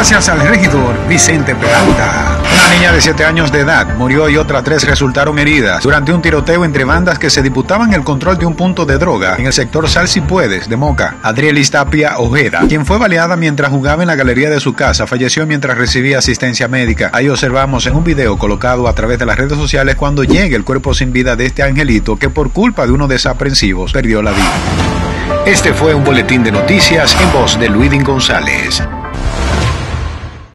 gracias al regidor Vicente Peralta. Una niña de 7 años de edad murió y otras tres resultaron heridas durante un tiroteo entre bandas que se disputaban el control de un punto de droga en el sector Sal Si Puedes de Moca. Adrielis Tapia Ojeda, quien fue baleada mientras jugaba en la galería de su casa, falleció mientras recibía asistencia médica. Ahí observamos en un video colocado a través de las redes sociales cuando llega el cuerpo sin vida de este angelito que por culpa de unos desaprensivos perdió la vida. Este fue un boletín de noticias en voz de Luidín González.